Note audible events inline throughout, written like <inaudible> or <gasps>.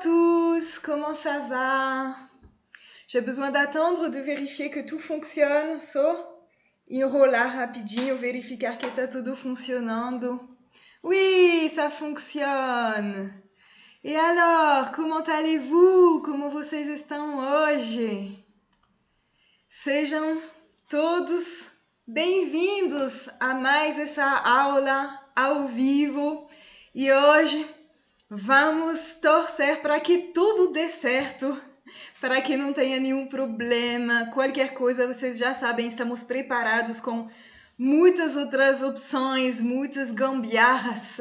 tous, comment ça va? J'ai besoin d'attendre, de vérifier que tout fonctionne, só enrolar rapidinho, verificar que está tudo funcionando. Oui, ça fonctionne. Et alors, comment allez-vous? Como vocês estão hoje? Sejam todos bem-vindos a mais essa aula ao vivo. E hoje vamos torcer para que tudo dê certo, para que não tenha nenhum problema, qualquer coisa, vocês já sabem, estamos preparados com muitas outras opções, muitas gambiarras.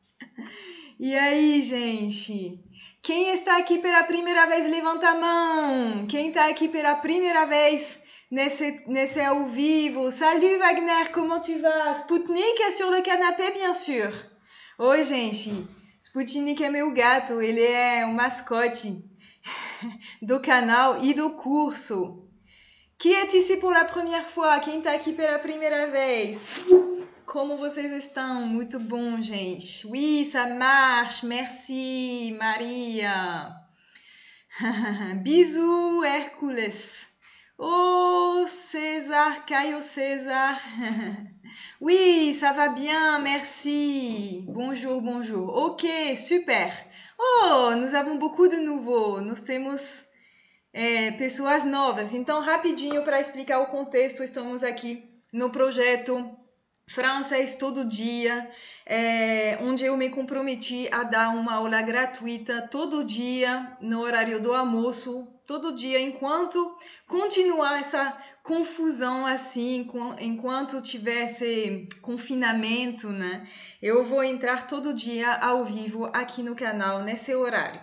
<laughs> e aí, gente? Quem está aqui pela primeira vez, levanta a mão. Quem está aqui pela primeira vez nesse, nesse ao vivo? Salut Wagner, comment tu vas? Sputnik é sur le canapé, bien sûr. Oi, gente. Sputnik é meu gato, ele é o mascote do canal e do curso. Qui est ici pour la première fois? Quem está aqui pela primeira vez? Como vocês estão? Muito bom, gente. Oui, ça marche. Merci, Maria. <laughs> Bisous, Hércules. Oh, César, Caio César. <laughs> oui, ça va bien, merci. Bonjour, bonjour. Ok, super. Oh, nous avons beaucoup de nouveaux. Nós temos é, pessoas novas. Então, rapidinho para explicar o contexto, estamos aqui no projeto Francês Todo Dia, é, onde eu me comprometi a dar uma aula gratuita todo dia, no horário do almoço, todo dia, enquanto continuar essa confusão assim, enquanto tivesse confinamento, né? Eu vou entrar todo dia ao vivo aqui no canal, nesse horário.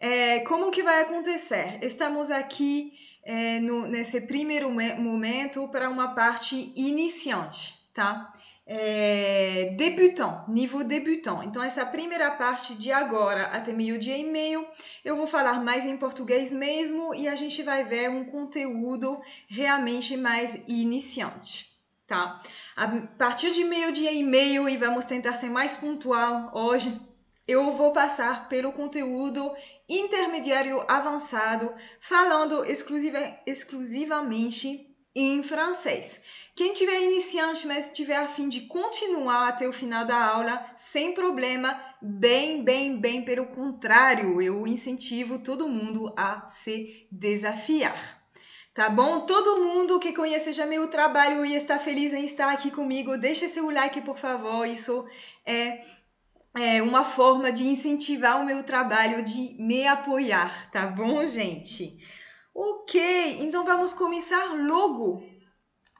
É, como que vai acontecer? Estamos aqui é, no, nesse primeiro momento para uma parte iniciante tá? É, débutant, nível débutant. Então, essa primeira parte de agora até meio-dia e meio, eu vou falar mais em português mesmo e a gente vai ver um conteúdo realmente mais iniciante, tá? A partir de meio-dia e meio, e vamos tentar ser mais pontual hoje, eu vou passar pelo conteúdo intermediário avançado, falando exclusiva, exclusivamente em francês. Quem tiver iniciante, mas tiver a fim de continuar até o final da aula, sem problema, bem, bem, bem pelo contrário, eu incentivo todo mundo a se desafiar. Tá bom? Todo mundo que conhece já meu trabalho e está feliz em estar aqui comigo, deixe seu like, por favor. Isso é, é uma forma de incentivar o meu trabalho, de me apoiar, tá bom, gente? Ok, então vamos começar logo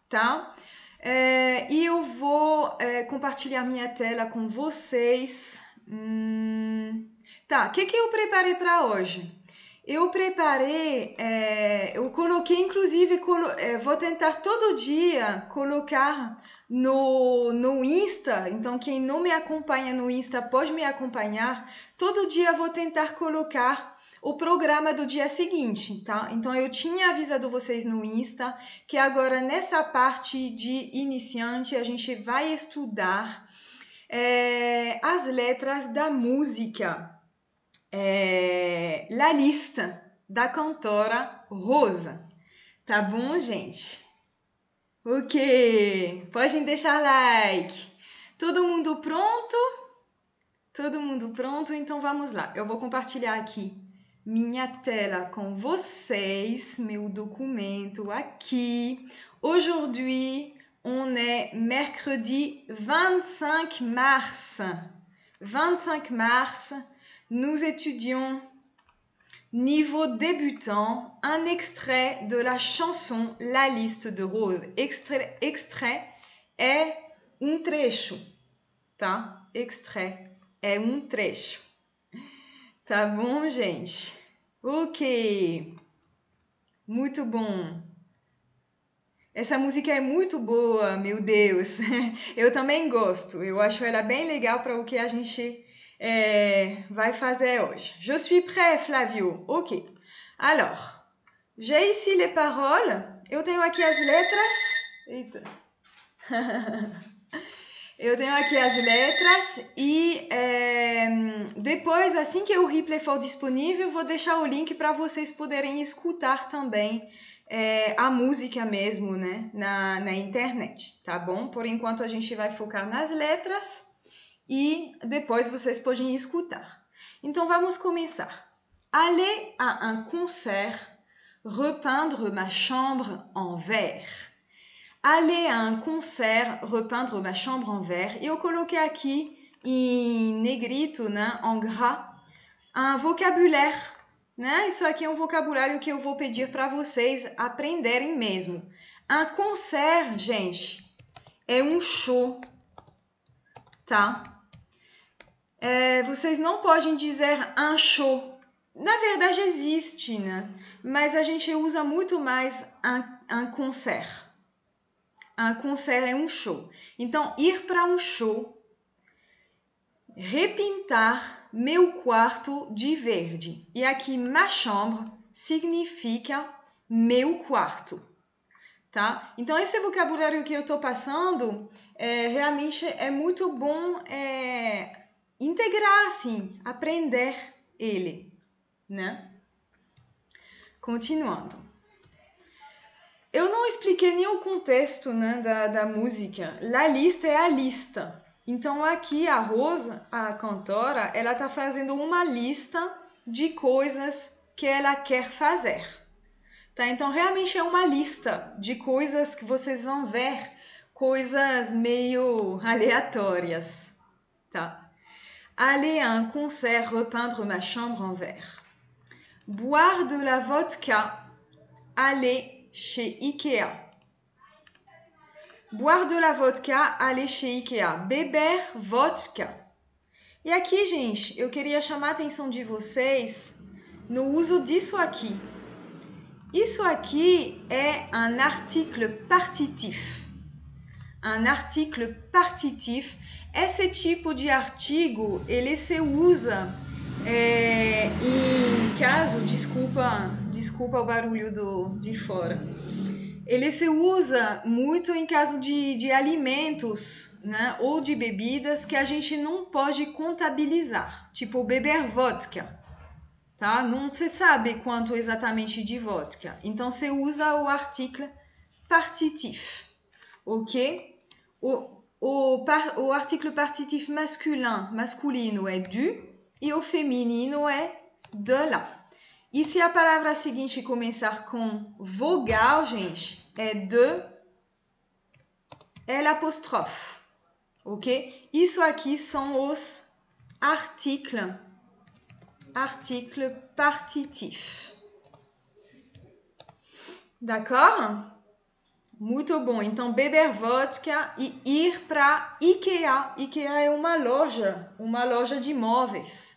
tá? É, e eu vou é, compartilhar minha tela com vocês. Hum, tá, o que, que eu preparei para hoje? Eu preparei, é, eu coloquei, inclusive, colo é, vou tentar todo dia colocar no, no Insta. Então, quem não me acompanha no Insta pode me acompanhar. Todo dia vou tentar colocar o programa do dia seguinte, tá? Então eu tinha avisado vocês no Insta que agora nessa parte de iniciante a gente vai estudar é, as letras da música, é, La Lista da cantora Rosa, tá bom, gente? Ok, podem deixar like. Todo mundo pronto? Todo mundo pronto? Então vamos lá. Eu vou compartilhar aqui minha tela com vocês, meu documento aqui. Aujourd'hui, on est mercredi 25 mars. 25 mars, nous étudions niveau débutant un extrait de la chanson La liste de roses. Extrait, extrait é um trecho, tá? Extrait é um trecho. Tá bom, gente? Ok. Muito bom. Essa música é muito boa, meu Deus. <laughs> Eu também gosto. Eu acho ela bem legal para o que a gente é, vai fazer hoje. Je suis prêt, Flavio. Ok. Alors, j'ai ici les paroles. Eu tenho aqui as letras. Eita. <laughs> Eu tenho aqui as letras e é, depois, assim que o replay for disponível, vou deixar o link para vocês poderem escutar também é, a música mesmo, né, na, na internet, tá bom? Por enquanto a gente vai focar nas letras e depois vocês podem escutar. Então vamos começar. Aller à un concert, repeindre ma chambre en vert aller a un concert, repeindre ma chambre en vert. E eu coloquei aqui em negrito, né, en gras, um vocabulário. Né? Isso aqui é um vocabulário que eu vou pedir para vocês aprenderem mesmo. Un concert, gente, é um show, tá? É, vocês não podem dizer un show. Na verdade existe, né? Mas a gente usa muito mais un, un concert un concert é um show. Então, ir para um show, repintar meu quarto de verde. E aqui, ma chambre significa meu quarto. Tá? Então, esse vocabulário que eu estou passando é, realmente é muito bom é, integrar, assim, aprender ele, né? Continuando. Eu não expliquei nem o contexto né, da, da música. La lista é a lista. Então aqui a Rosa, a cantora, ela está fazendo uma lista de coisas que ela quer fazer. Tá? Então realmente é uma lista de coisas que vocês vão ver, coisas meio <laughs> aleatórias, tá? Aller à un concert repeindre ma chambre en vert. Boire de la vodka. Aller chez Ikea. Boire de la vodka, aller chez Ikea. Beber vodka. E aqui, gente, eu queria chamar a atenção de vocês no uso disso aqui. Isso aqui é um article partitif. Um article partitif. Esse tipo de artigo, ele se usa é, caso, desculpa, desculpa o barulho do, de fora. Ele se usa muito em caso de, de alimentos né, ou de bebidas que a gente não pode contabilizar, tipo beber vodka. Tá? Não se sabe quanto exatamente de vodka. Então se usa o article partitif. Ok? O, o, par, o article partitif masculin, masculino é du e o feminino é de lá. E se a palavra seguinte começar com vogal, gente, é de l'apostrophe, ok? Isso aqui são os articles, article partitif. D'accord? Muito bom. Então, beber vodka e ir para IKEA. IKEA é uma loja, uma loja de móveis,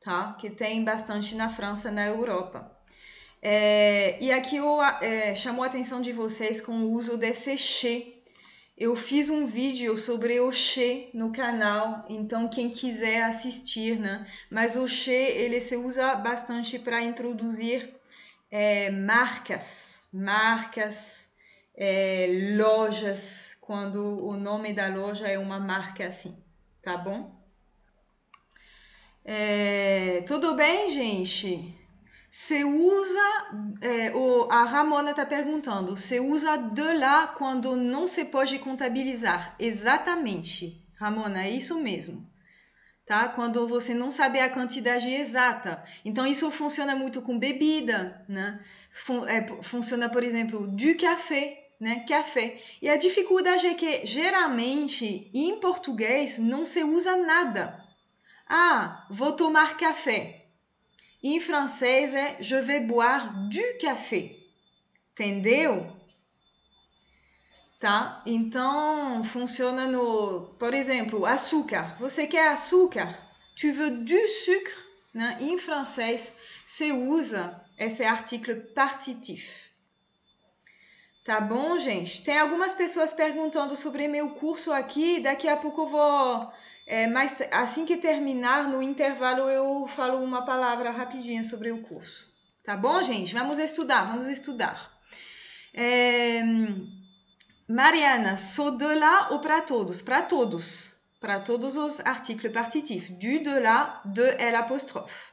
tá? Que tem bastante na França, na Europa. É, e aqui eu é, chamou a atenção de vocês com o uso desse che. Eu fiz um vídeo sobre o che no canal, então quem quiser assistir, né? Mas o che ele se usa bastante para introduzir é, marcas, marcas é, lojas, quando o nome da loja é uma marca assim, tá bom? É, tudo bem, gente? Você usa, é, o, a Ramona está perguntando, você usa de lá quando não se pode contabilizar? Exatamente, Ramona, é isso mesmo. Tá? Quando você não sabe a quantidade exata. Então, isso funciona muito com bebida, né? Fun é, funciona, por exemplo, do café né? Café. E a dificuldade é que geralmente em português não se usa nada. Ah, vou tomar café. Em francês é je vais boire du café. Entendeu? Tá? Então funciona no, por exemplo, açúcar. Você quer açúcar? Tu veux du sucre? Né? Em francês se usa esse article partitif. Tá bom, gente? Tem algumas pessoas perguntando sobre meu curso aqui. Daqui a pouco eu vou. É, mas assim que terminar, no intervalo, eu falo uma palavra rapidinha sobre o curso. Tá bom, gente? Vamos estudar, vamos estudar. É, Mariana, sou de lá ou para todos? Para todos. Para todos os articles partitifs. Du, de lá, de L apostrophe.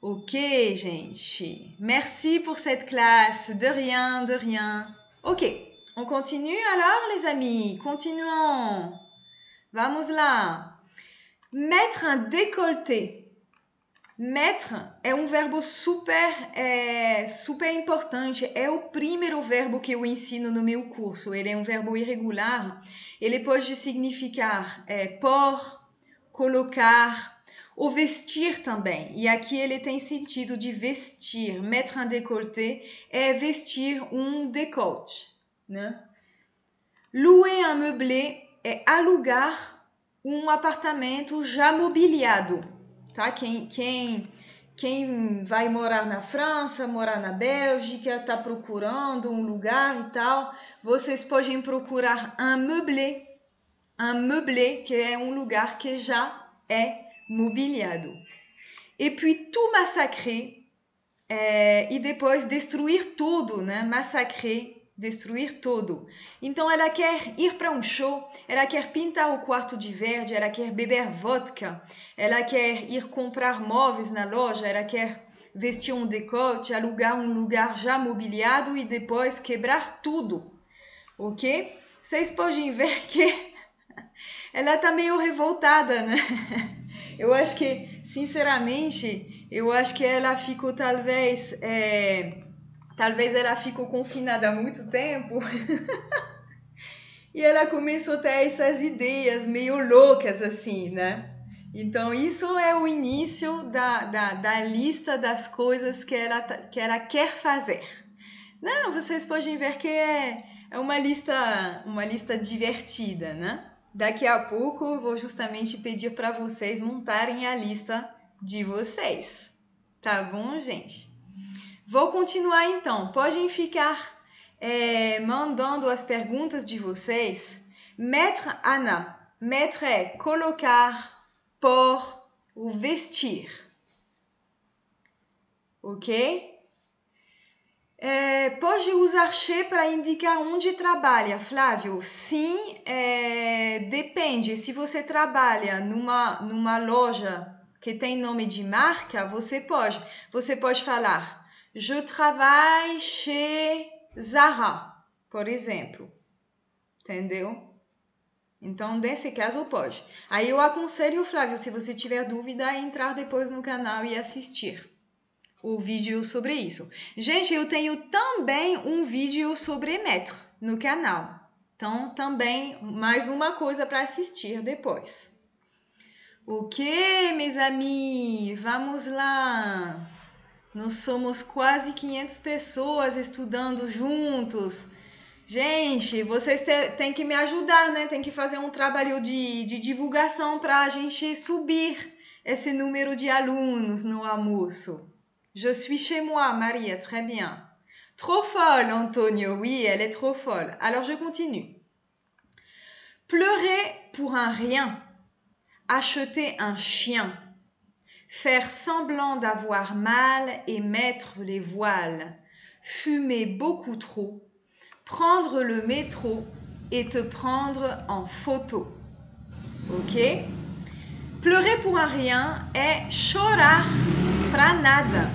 Ok, gente. Merci pour cette classe. De rien, de rien. Ok, on continue alors, les amis. Continuons. Vamos lá. Mettre un décolleté. Mettre é um verbo super, é, super importante. É o primeiro verbo que eu ensino no meu curso. Ele é um verbo irregular. Ele pode significar é, por, colocar, ou vestir também. E aqui ele tem sentido de vestir. Mettre un décolleté é vestir um décolleté, né? Louer un meublé é alugar um apartamento já mobiliado, tá? Quem, quem, quem vai morar na França, morar na Bélgica, tá procurando um lugar e tal, vocês podem procurar un meublé, un meublé que é um lugar que já é mobiliado. E puis tout massacrer é, e depois destruir tudo, né? Massacrer, destruir tudo. Então ela quer ir para um show, ela quer pintar o quarto de verde, ela quer beber vodka, ela quer ir comprar móveis na loja, ela quer vestir um decote, alugar um lugar já mobiliado e depois quebrar tudo, ok? Vocês podem ver <laughs> que ela tá meio revoltada, né? <laughs> Eu acho que, sinceramente, eu acho que ela ficou talvez. É, talvez ela ficou confinada há muito tempo. <laughs> e ela começou a ter essas ideias meio loucas, assim, né? Então, isso é o início da, da, da lista das coisas que ela, que ela quer fazer. Não, vocês podem ver que é, é uma lista, uma lista divertida, né? Daqui a pouco vou justamente pedir para vocês montarem a lista de vocês. Tá bom, gente? Vou continuar então. Podem ficar é, mandando as perguntas de vocês. Mettre Ana. Mettre é colocar, pôr ou vestir. Ok? É, pode usar che para indicar onde trabalha, Flávio? Sim, é, depende. Se você trabalha numa, numa loja que tem nome de marca, você pode. Você pode falar Je travaille chez Zara, por exemplo. Entendeu? Então, nesse caso, pode. Aí eu aconselho, Flávio, se você tiver dúvida, a entrar depois no canal e assistir o vídeo sobre isso. Gente, eu tenho também um vídeo sobre metro no canal. Então, também mais uma coisa para assistir depois. Ok, meus amigos, vamos lá. Nós somos quase 500 pessoas estudando juntos. Gente, vocês têm que me ajudar, né? Tem que fazer um trabalho de, de divulgação para a gente subir esse número de alunos no almoço. Je suis chez moi, Maria, très bien. Trop folle, Antonio, oui, elle est trop folle. Alors je continue. Pleurer pour un rien. Acheter un chien. Faire semblant d'avoir mal et mettre les voiles. Fumer beaucoup trop. Prendre le métro et te prendre en photo. Ok? Pleurer pour un rien est chorar pra nada.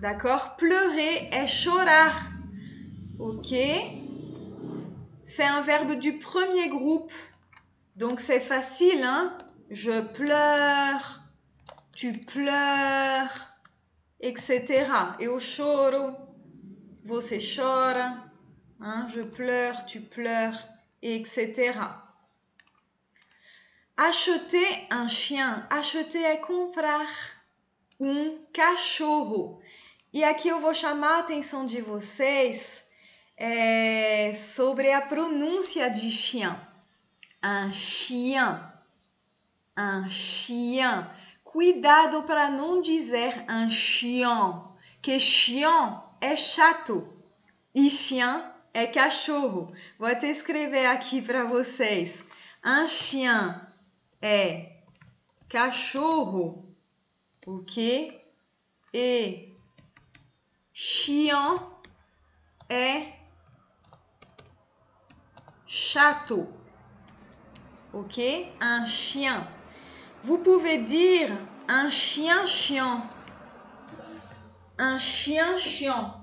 D'accord? Pleurer est chorar. Ok? C'est un verbe du premier groupe. Donc c'est facile, hein? Je pleure, tu pleures, etc. Et au choro, você chora, hein? je pleure, tu pleures, etc. Acheter un chien. Acheter est comprar um cachorro. E aqui eu vou chamar a atenção de vocês é, sobre a pronúncia de chien. Un chien. Un chien. Cuidado para não dizer un chien, que chien é chato e chien é cachorro. Vou até escrever aqui para vocês. Un chien é cachorro, ok? E chien é château. Ok Un chien. Vous pouvez dire un chien chiant. Un chien chiant.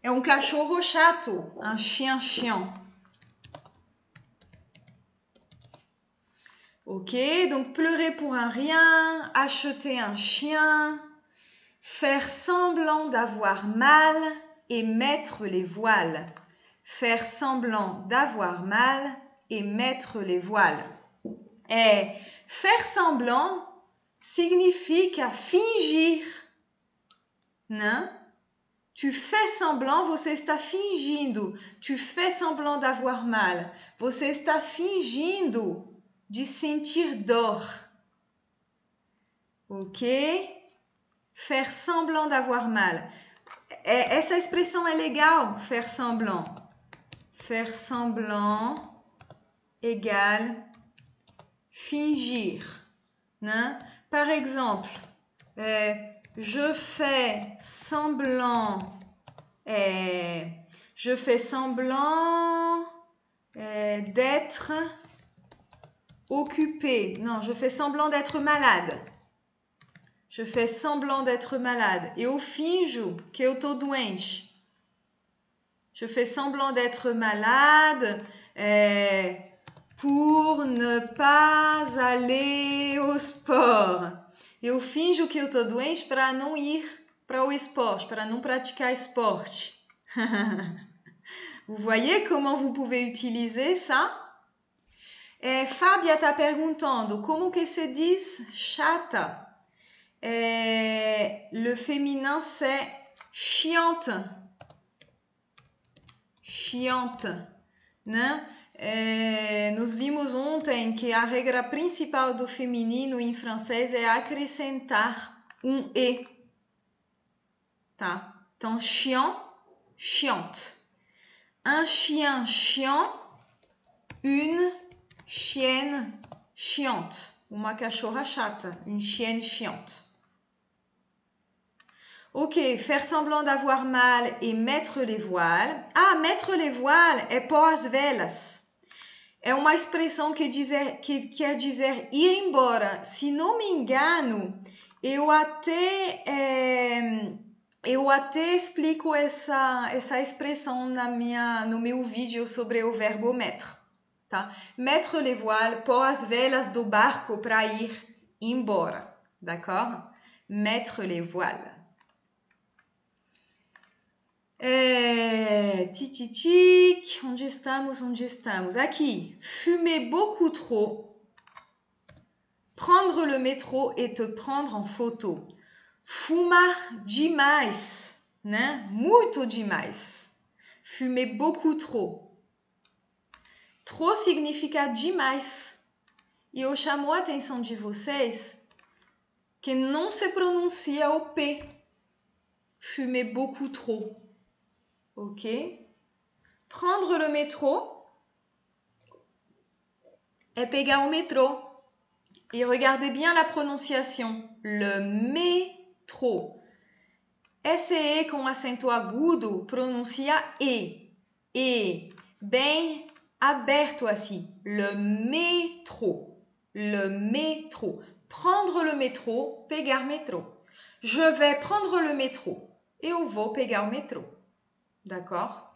É um cachorro chato, un chien chiant. Ok, donc pleurer pour un rien, acheter un chien, faire semblant d'avoir mal et mettre les voiles. Faire semblant d'avoir mal et mettre les voiles. Et faire semblant signifie qu'à fingir. Non? Tu fais semblant, você está fingindo. Tu fais semblant d'avoir mal. Você está fingindo de sentir dor. Ok? Faire semblant d'avoir mal. Essa expressão é legal, faire semblant. Faire semblant égale fingir. Né? Par exemple, é, je fais semblant, euh, je fais semblant euh, d'être occupé. Non, je fais semblant d'être malade. Je fais semblant d'être malade. Et au finjo. Je fais semblant d'être malade pour ne pas aller au sport. Eu finjo que eu tô doente para não ir para o esporte, para não praticar esporte. <laughs> vous voyez comment vous pouvez utiliser ça? É, Fábia está perguntando como que se diz chata? Le féminin c'est chiante. Chiante, né? É, nós vimos ontem que a regra principal do feminino em francês é acrescentar um e. Tá? Então, chien, chiante. Un chien chiant, une chienne chiante. Uma cachorra chata, une chienne chiante. Ok, faire semblant d'avoir mal et mettre les voiles. Ah, mettre les voiles é pôr as velas. É uma expressão que, dizer, que quer dizer ir embora. Se não me engano, eu até é, eu até explico essa essa expressão na minha no meu vídeo sobre o verbo mettre, tá? Mettre les voiles, pôr as velas do barco para ir embora, d'accord? Mettre les voiles. É, tic, onde estamos, onde estamos? Aqui, fumer beaucoup trop, prendre le métro et te prendre en photo. Fumar demais, né? Muito demais. Fumer beaucoup trop. Trop significa demais. E eu chamo a atenção de vocês que não se pronuncia o P. Fumer beaucoup trop. Ok. Prendre le métro et pegar au métro. Et regardez bien la prononciation. Le métro. SE com acento agudo pronuncia E. E. Bem aberto assim. Le métro. Le métro. Prendre le métro, pegar métro. Je vais prendre le métro. Eu vou pegar o métro. D'accord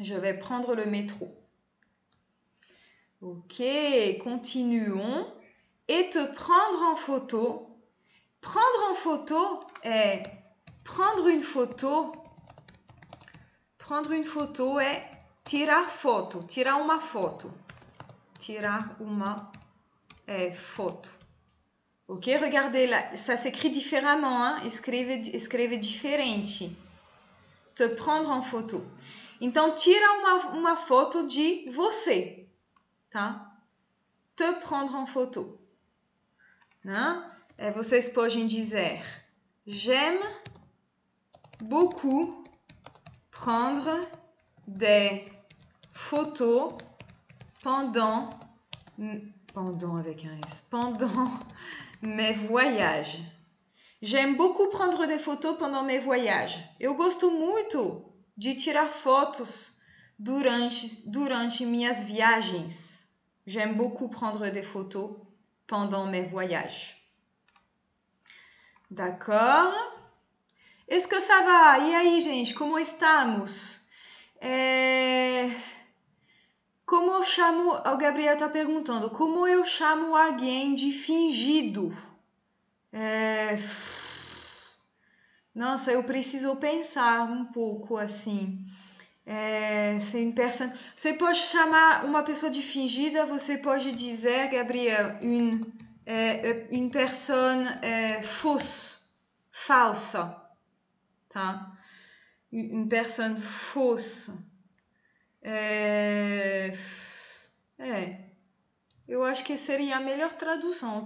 Je vais prendre le métro. Ok, continuons. Et te prendre en photo. Prendre en photo est prendre une photo. Prendre une photo est tirar foto, tirar uma foto. Tirar uma é, foto. Ok, regardez là, ça s'écrit différemment, hein? escreve, te prendre en photo. Então, tira uma, uma foto de você, tá? Te prendre en photo. Né? É, vocês podem dizer: J'aime beaucoup prendre des photos pendant pendant avec un S pendant <laughs> mes voyages. J'aime beaucoup prendre des photos pendant mes voyages. Eu gosto muito de tirar fotos durante, durante minhas viagens. J'aime beaucoup prendre des photos pendant mes voyages. D'accord? Est-ce que ça va? E aí, gente, como estamos? É... Como eu chamo. O Gabriel está perguntando: como eu chamo alguém de fingido? É... Nossa, eu preciso pensar um pouco assim. É, person... Você pode chamar uma pessoa de fingida, você pode dizer, Gabriel, une, é, une personne é, fausse, falsa, tá? Une personne fausse. É, é, eu acho que seria a melhor tradução.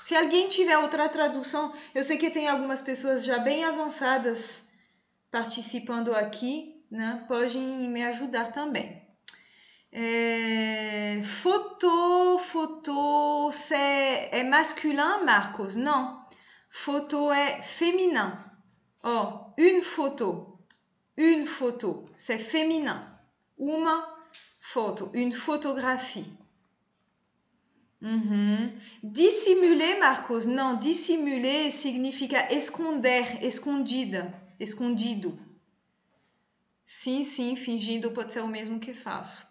Se alguém tiver outra tradução, eu sei que tem algumas pessoas já bem avançadas participando aqui, né? Podem me ajudar também. É, photo, photo, c'est é masculin, Marcos? Não. Photo é féminin. Oh, une photo. Une photo, c'est féminin. Uma foto, une photographie. Uhum. Dissimuler, Marcos? Não, dissimuler significa esconder, escondida, escondido. Sim, sim, fingindo pode ser o mesmo que faço.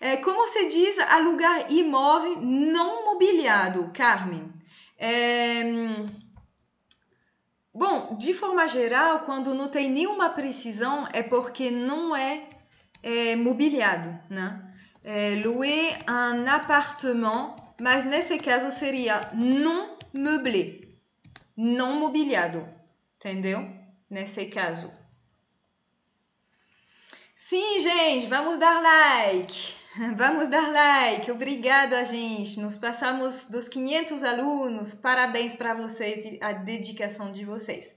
É, como se diz alugar imóvel não mobiliado, Carmen? É, bom, de forma geral, quando não tem nenhuma precisão, é porque não é, é mobiliado, né? É, louer un appartement, mas nesse caso seria não meublé, não mobiliado, entendeu? Nesse caso. Sim, gente, vamos dar like. <laughs> Vamos dar like. Obrigada, gente. Nos passamos dos 500 alunos. Parabéns para vocês e a dedicação de vocês.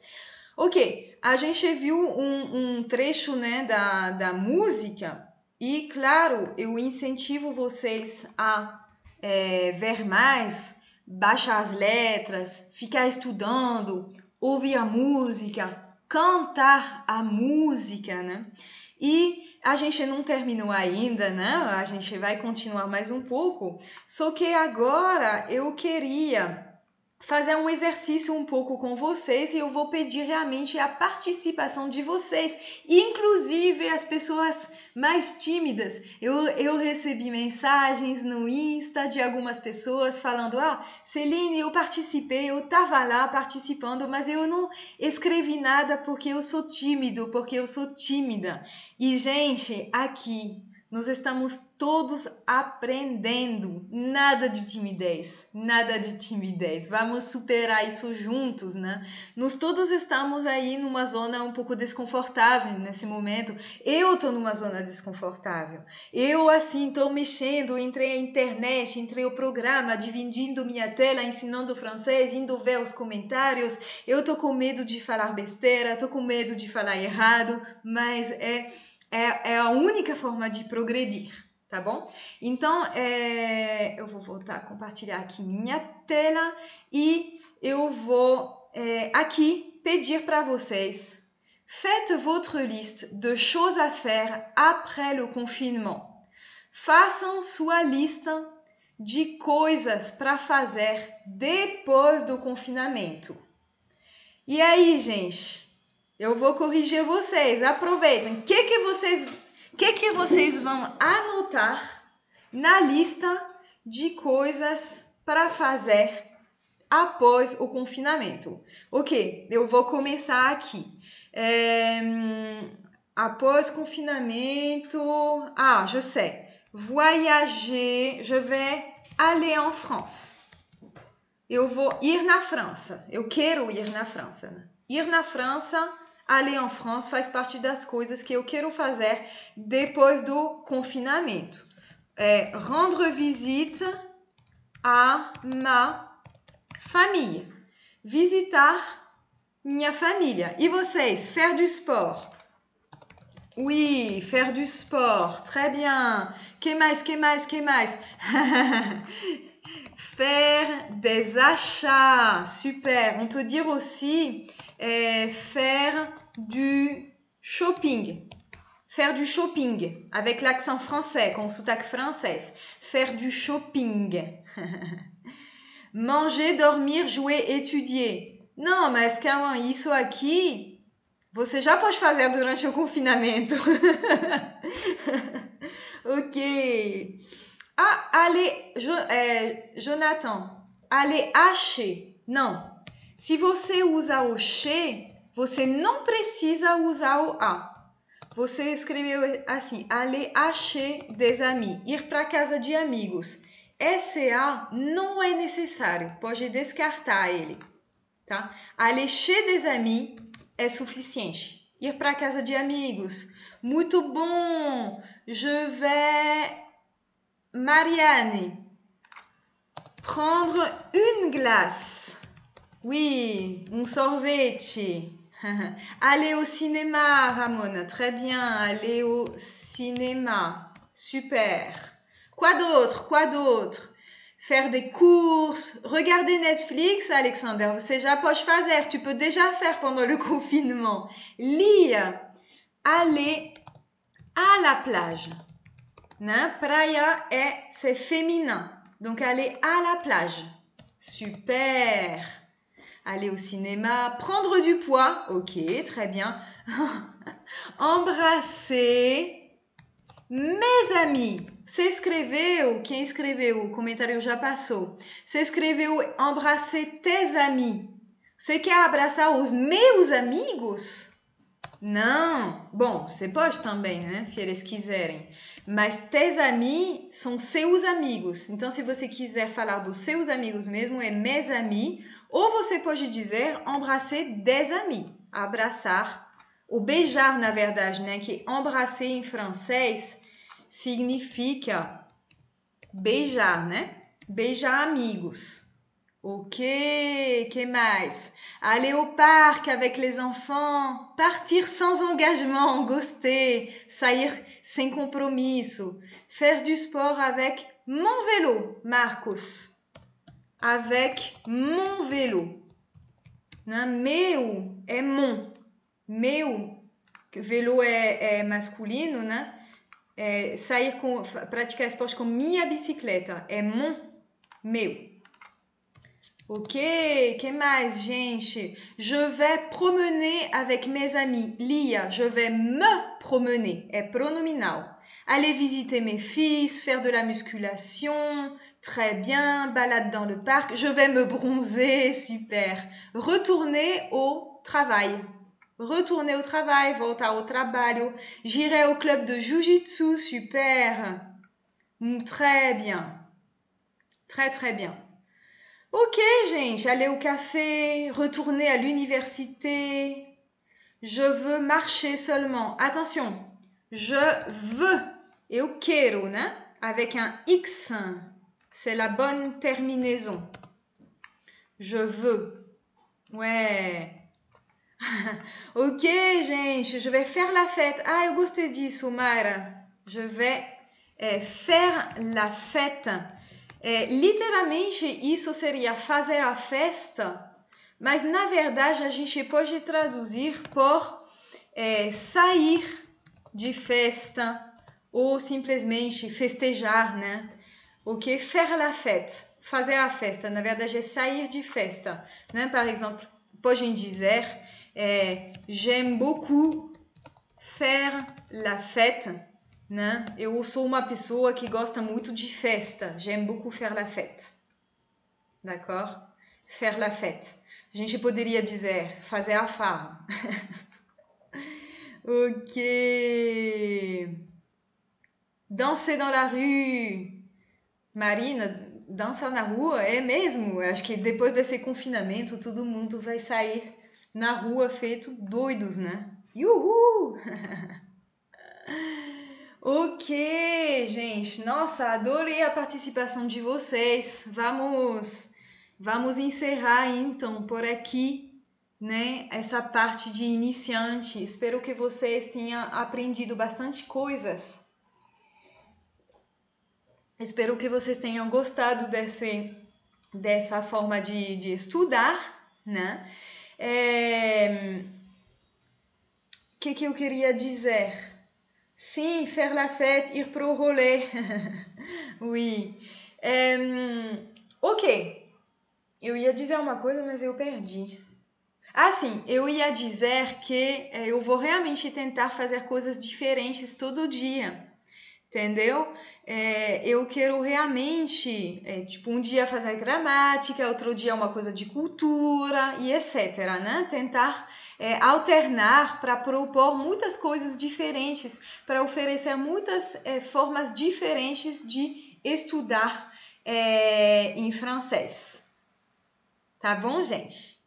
Ok, a gente viu um, um trecho né, da, da música e, claro, eu incentivo vocês a é, ver mais, baixar as letras, ficar estudando, ouvir a música, cantar a música, né? E a gente não terminou ainda, né? A gente vai continuar mais um pouco. Só que agora eu queria fazer um exercício um pouco com vocês e eu vou pedir realmente a participação de vocês, inclusive as pessoas mais tímidas. Eu, eu recebi mensagens no Insta de algumas pessoas falando: Ah, Celine, eu participei, eu estava lá participando, mas eu não escrevi nada porque eu sou tímido, porque eu sou tímida. E, gente, aqui nós estamos todos aprendendo. Nada de timidez, nada de timidez. Vamos superar isso juntos, né? Nós todos estamos aí numa zona um pouco desconfortável nesse momento. Eu tô numa zona desconfortável. Eu, assim, tô mexendo, entrei na internet, entrei o programa, dividindo minha tela, ensinando francês, indo ver os comentários. Eu tô com medo de falar besteira, tô com medo de falar errado, mas é é, é a única forma de progredir, tá bom? Então, é, eu vou voltar a compartilhar aqui minha tela e eu vou é, aqui pedir para vocês Faites votre liste de choses à faire après le confinement. Façam sua lista de coisas para fazer depois do confinamento. E aí, gente? Eu vou corrigir vocês. Aproveitem. O que, que vocês que, que vocês vão anotar na lista de coisas para fazer após o confinamento? Ok, eu vou começar aqui. É, após confinamento. Ah, je sais. Voyager. Je vais aller en France. Eu vou ir na França. Eu quero ir na França. Ir na França aller en France faz parte das coisas que eu quero fazer depois do confinamento. Rendre visite à ma famille. Visitar minha família. E vocês? Faire du sport? Oui, faire du sport. Très bien. Que mais, que mais, que mais? <laughs> faire des achats. Super. On peut dire aussi faire du Shopping. Faire du shopping avec l'accent français, com sotaque francês. Faire du shopping. <laughs> Manger, dormir, jouer, étudier. Não, mas calma, isso aqui você já pode fazer durante o confinamento. <laughs> ok. Ah, allez, é, Jonathan, aller acher. Não. Se você usa o che, você não precisa usar o a. Você escreveu assim: aller acher des amis, ir para casa de amigos. Esse a não é necessário, pode descartar ele, tá? Aller chez des amis é suficiente. Ir para casa de amigos. Muito bom. Je vais Marianne prendre une glace. Oui, un sorvete. Aller au cinéma, Ramona. Très bien. Aller au cinéma. Super. Quoi d'autre Quoi d'autre? Faire des courses. Regarder Netflix, Alexander. Já pode fazer. Tu peux déjà faire pendant le <laughs> confinement. Lire. Aller à la plage. Né? Praia é c'est féminin. Donc aller à la plage. Super. Aller au cinéma, prendre du poids. OK, très bien. <laughs> Embrasser mes amis. Você escreveu, quem escreveu, o comentário já passou. Você escreveu embrasser tes amis. Você quer abraçar os meus amigos? Não. Bom, você pode também, né? Se eles quiserem. Mas tes amis são seus amigos. Então, se você quiser falar dos seus amigos mesmo, é mes amis. Ou você pode dizer embrasser des amis. Abraçar. Ou beijar, na verdade, né? Que embrasser em francês significa beijar, né? Beijar amigos. Ok, que mais? Aller au parc avec les enfants, partir sans engagement, gostar, sair sem compromisso, faire du sport avec mon vélo, Marcos. Avec mon vélo. Meu é mon. Meu, vélo é, é masculino, né? É, sair com, praticar esporte com minha bicicleta é mon, meu. Ok, que mais, gente? Je vais promener avec mes amis. Lia, je vais me promener. É pronominal. Aller visiter mes fils, faire de la musculation. Très bien. Balade dans le parc. Je vais me bronzer. Super. Retourner au travail. Retourner au travail. Voltar au trabalho. J'irai au club de jiu-jitsu. Super. Très bien. Très, très bien. Ok, gente, aller au café, retourner à l'université. Je veux marcher seulement. Attention, je veux et au quero, né? Avec un X. C'est la bonne terminaison. Je veux. Ouais. <laughs> ok, gente, je vais faire la fête. Ah, eu gostei disso, Mara. Je vais eh, faire la fête. É, literalmente, isso seria fazer a festa, mas na verdade a gente pode traduzir por é, sair de festa ou simplesmente festejar, né? O que faire la fête, fazer a festa, na verdade é sair de festa, né? Por exemplo, podem dizer é, j'aime beaucoup faire la fête né? Eu sou uma pessoa que gosta muito de festa. J'aime beaucoup faire la fête. D'accord? Faire la fête. A gente poderia dizer fazer a farra. <laughs> ok. Danser dans la rue. Marina, dançar na rua é mesmo. Acho que depois desse confinamento todo mundo vai sair na rua feito doidos, né? Uhul! <laughs> Ok, gente. Nossa, adorei a participação de vocês. Vamos vamos encerrar então por aqui, né, essa parte de iniciante. Espero que vocês tenham aprendido bastante coisas. Espero que vocês tenham gostado desse, dessa forma de, de estudar, né? É que, que eu queria dizer? Sim, faire la fête, ir pro rolê. <laughs> oui. Um, ok. Eu ia dizer uma coisa, mas eu perdi. Ah, sim, eu ia dizer que eu vou realmente tentar fazer coisas diferentes todo dia entendeu? É, eu quero realmente, é, tipo, um dia fazer gramática, outro dia uma coisa de cultura e etc, né? Tentar é, alternar para propor muitas coisas diferentes, para oferecer muitas é, formas diferentes de estudar é, em francês. Tá bom, gente?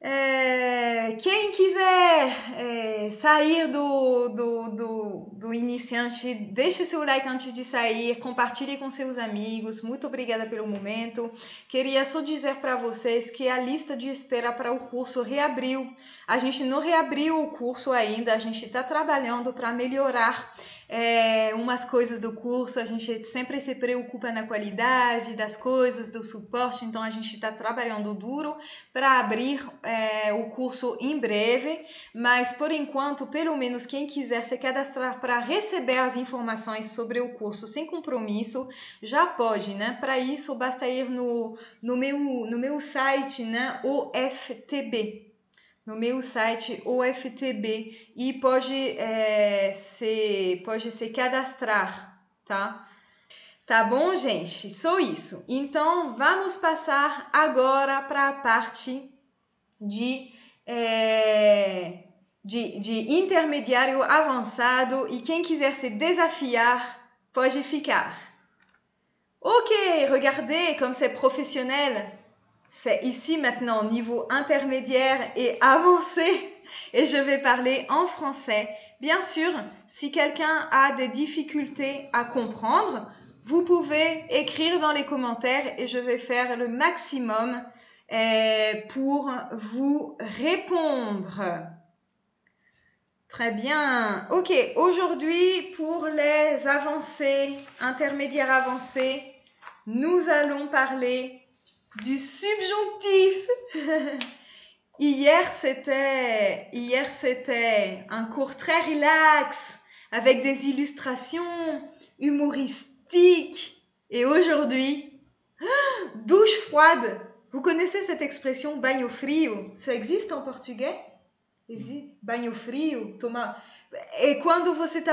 É, quem quiser é, sair do, do, do, do, iniciante, deixe seu like antes de sair, compartilhe com seus amigos. Muito obrigada pelo momento. Queria só dizer para vocês que a lista de espera para o curso reabriu. A gente não reabriu o curso ainda, a gente está trabalhando para melhorar é, umas coisas do curso, a gente sempre se preocupa na qualidade das coisas, do suporte, então a gente está trabalhando duro para abrir é, o curso em breve, mas por enquanto, pelo menos quem quiser se cadastrar para receber as informações sobre o curso sem compromisso, já pode, né? Para isso, basta ir no, no, meu, no meu site, né? O FTB no meu site UFTB e pode é, se pode se cadastrar, tá? Tá bom, gente? Só isso. Então vamos passar agora para a parte de, é, de, de intermediário avançado e quem quiser se desafiar pode ficar. Ok, regardez comme c'est professionnel. C'est ici maintenant niveau intermédiaire et avancé et je vais parler en français. Bien sûr, si quelqu'un a des difficultés à comprendre, vous pouvez écrire dans les commentaires et je vais faire le maximum euh, pour vous répondre. Très bien. Ok, aujourd'hui pour les avancées, intermédiaires avancés, nous allons parler du subjonctif. <laughs> hier, c'était, hier, c'était un cours très relax avec des illustrations humoristiques. Et aujourd'hui, <gasps> douche froide. Vous connaissez cette expression banho frio Ça existe en portugais? Banho frio. Et quand vous êtes,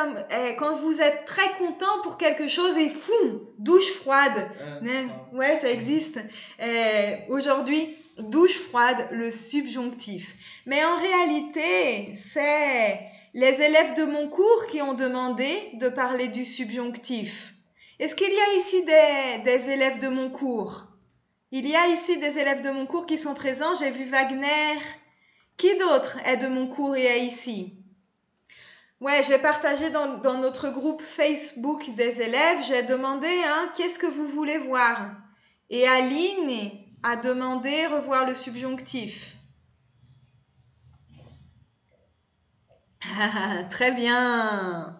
quand vous êtes très content pour quelque chose et fou, douche froide. ouais, ça existe. Aujourd'hui, douche froide, le subjonctif. Mais en réalité, c'est les élèves de mon cours qui ont demandé de parler du subjonctif. Est-ce qu'il y a ici des, des élèves de mon cours? Il y a ici des élèves de mon cours qui sont présents. J'ai vu Wagner, qui d'autre est de mon cours et est ici? Ouais, j'ai partagé dans, notre groupe Facebook des élèves, j'ai demandé hein, qu'est-ce que vous voulez voir? Et Aline a demandé revoir le subjonctif. très bien.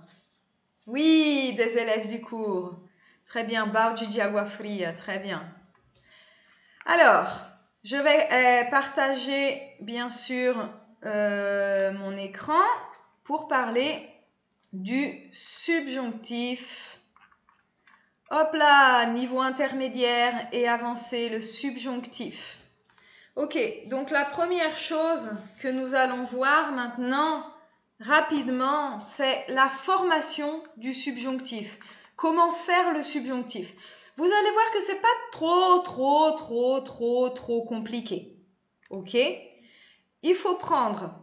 Oui, des élèves du cours. Très bien. Água fria. Très bien. Alors, je vais euh, partager bien sûr euh, mon écran pour parler du subjonctif. Hop là, niveau intermédiaire et avancé, le subjonctif. Ok, donc la première chose que nous allons voir maintenant rapidement, c'est la formation du subjonctif. Comment faire le subjonctif? Vous allez voir que c'est pas trop, trop, trop, trop, trop compliqué. OK? Il faut prendre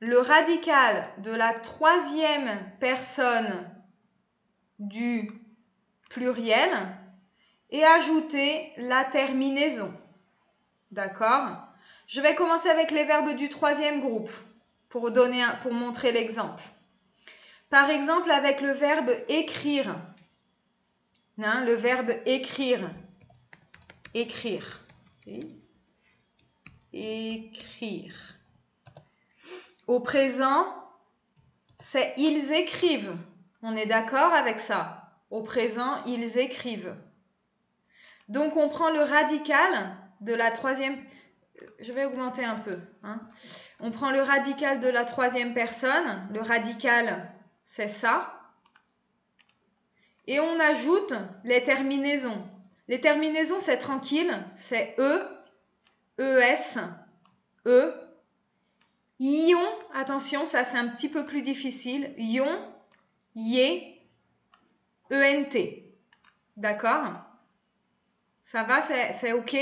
le radical de la troisième personne du pluriel et ajouter la terminaison. D'accord? Je vais commencer avec les verbes du troisième groupe pour, donner pour montrer l'exemple. Par exemple, avec le verbe écrire. Hein, le verbe écrire. Écrire. Écrire. Au présent, c'est ils écrivent. On est d'accord avec ça? Au présent, ils écrivent. Donc on prend le radical de la troisième, je vais augmenter un peu. Hein. On prend le radical de la troisième personne. Le radical, c'est ça. Et on ajoute les terminaisons. Les terminaisons, c'est tranquille. C'est E, ES, E. Ion, attention, ça c'est un petit peu plus difficile. Ion, Yé, ENT. D'accord? Ça va, c'est OK?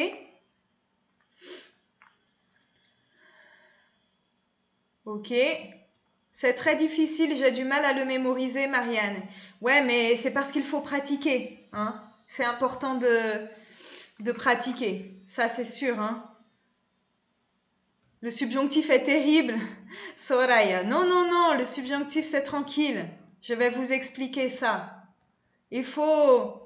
Ok. C'est très difficile, j'ai du mal à le mémoriser, Marianne. Ouais, mais c'est parce qu'il faut pratiquer. Hein. C'est important de, de pratiquer. Ça, c'est sûr. Hein. Le subjonctif est terrible. <laughs> Soraya. Non, non, non, le subjonctif, c'est tranquille. Je vais vous expliquer ça. Il faut,